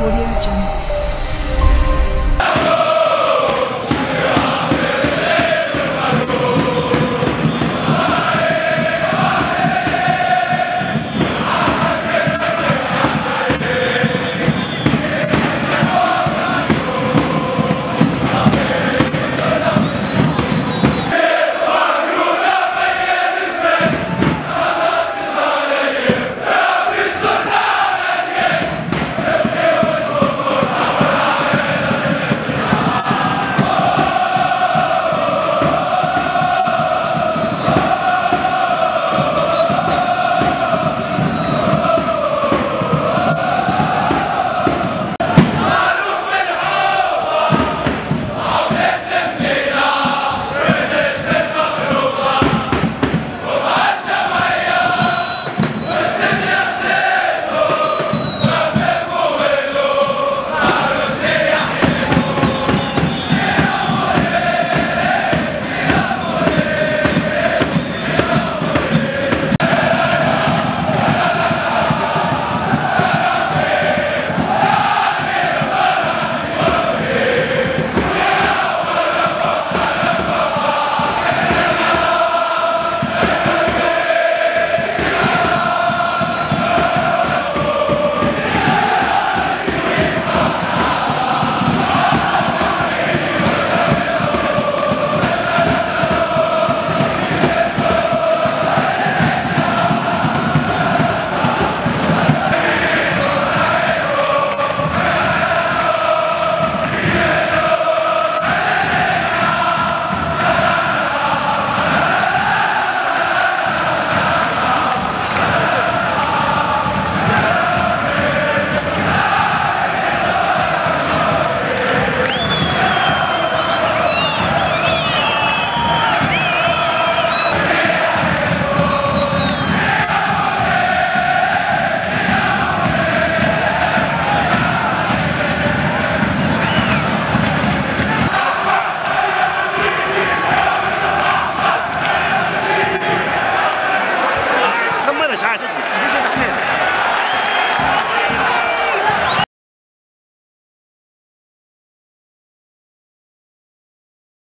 Audio. عاجزني نجم حماد